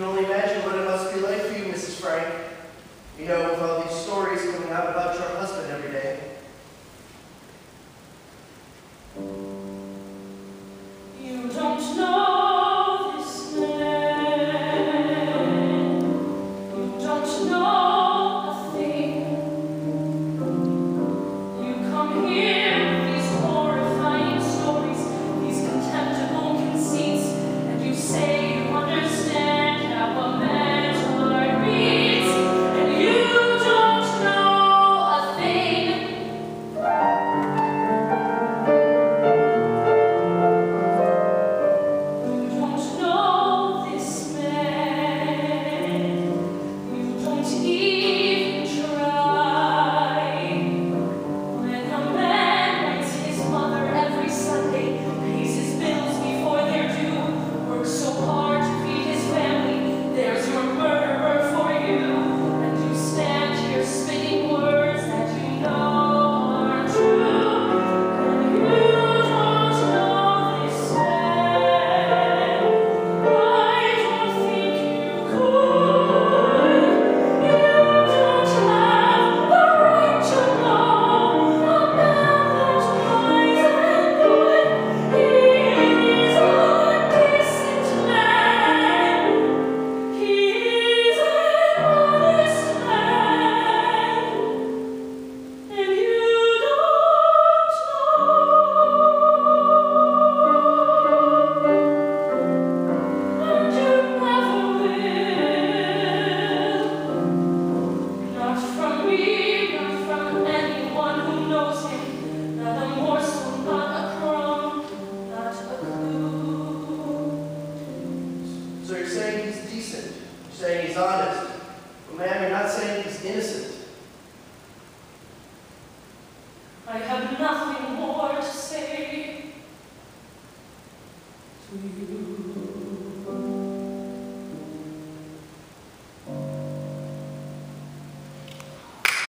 can only imagine what it must be like for you, Mrs. Frank. You know, with saying he's honest. But ma'am, you're not saying he's innocent. I have nothing more to say to you.